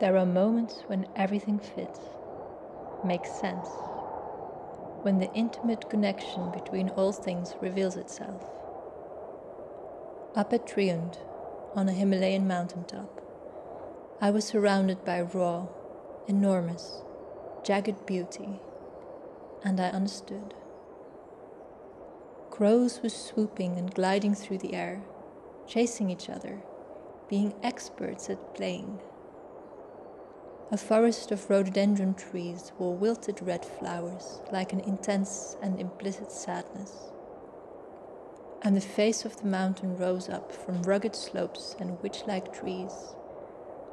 There are moments when everything fits, makes sense, when the intimate connection between all things reveals itself. Up at Triund, on a Himalayan mountaintop, I was surrounded by raw, enormous, jagged beauty, and I understood. Crows were swooping and gliding through the air, chasing each other, being experts at playing. A forest of rhododendron trees wore wilted red flowers like an intense and implicit sadness. And the face of the mountain rose up from rugged slopes and witch like trees,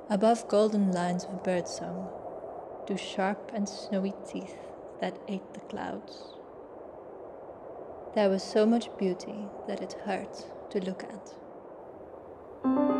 above golden lines of birdsong, to sharp and snowy teeth that ate the clouds. There was so much beauty that it hurt to look at.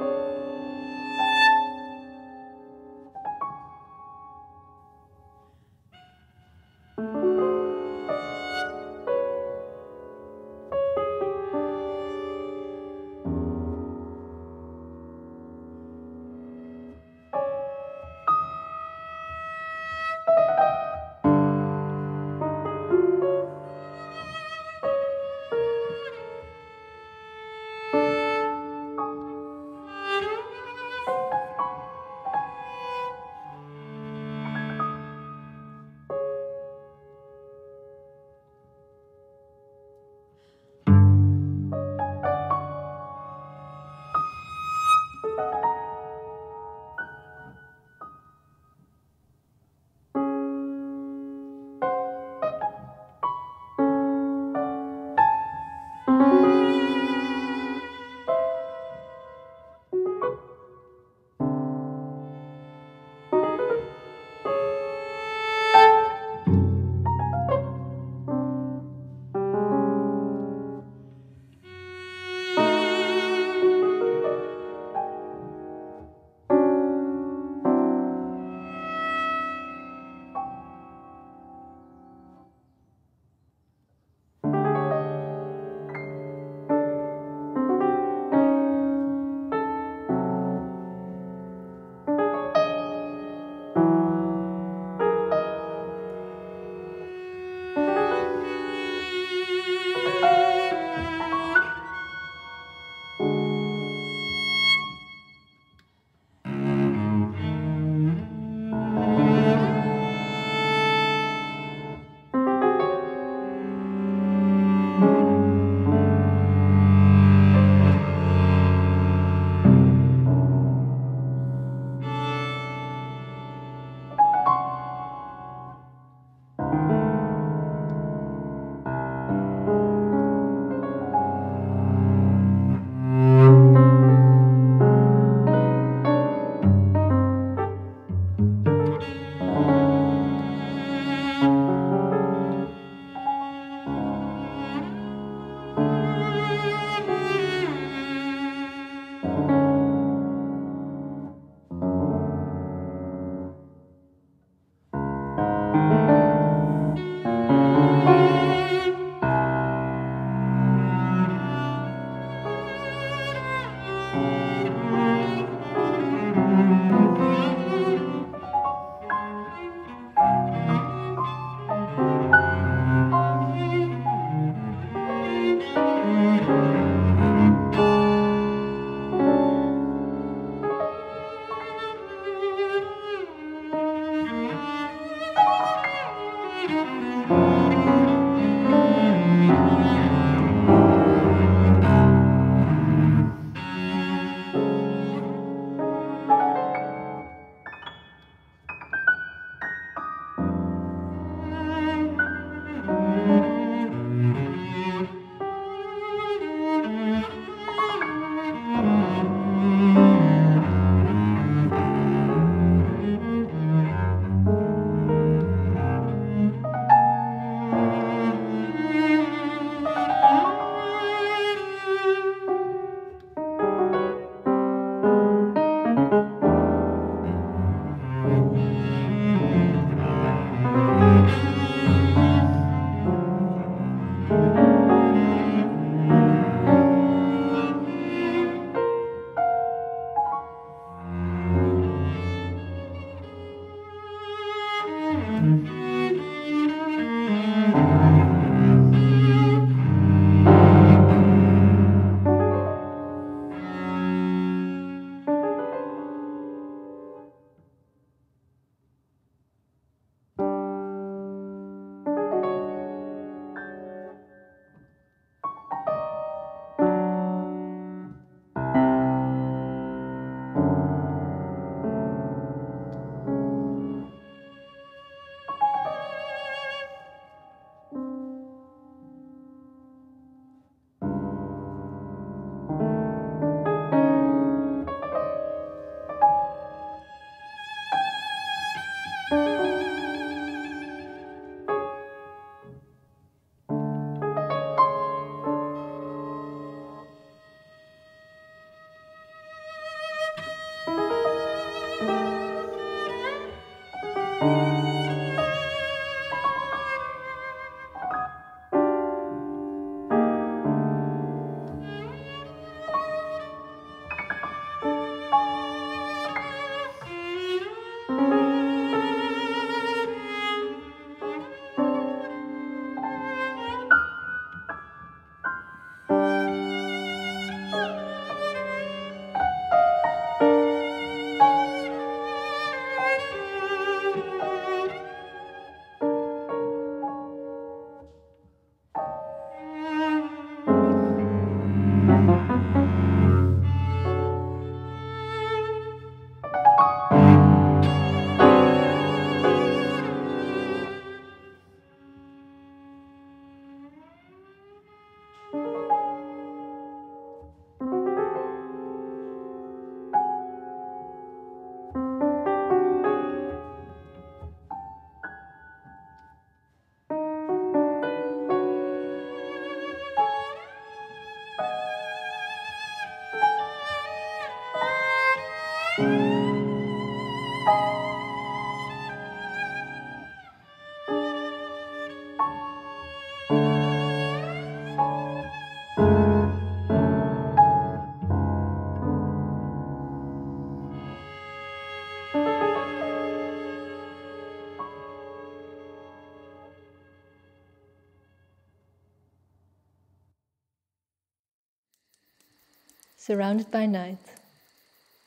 Surrounded by night,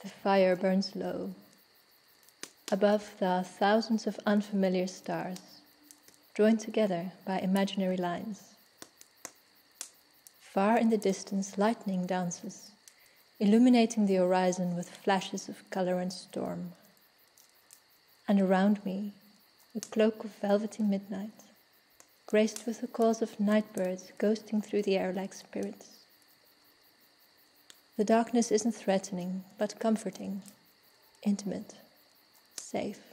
the fire burns low. Above there are thousands of unfamiliar stars, joined together by imaginary lines. Far in the distance, lightning dances, illuminating the horizon with flashes of color and storm. And around me, a cloak of velvety midnight, graced with the calls of night birds ghosting through the air like spirits. The darkness isn't threatening, but comforting, intimate, safe.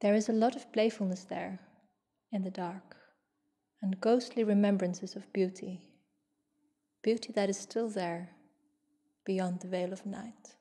There is a lot of playfulness there, in the dark, and ghostly remembrances of beauty, beauty that is still there, beyond the veil of night.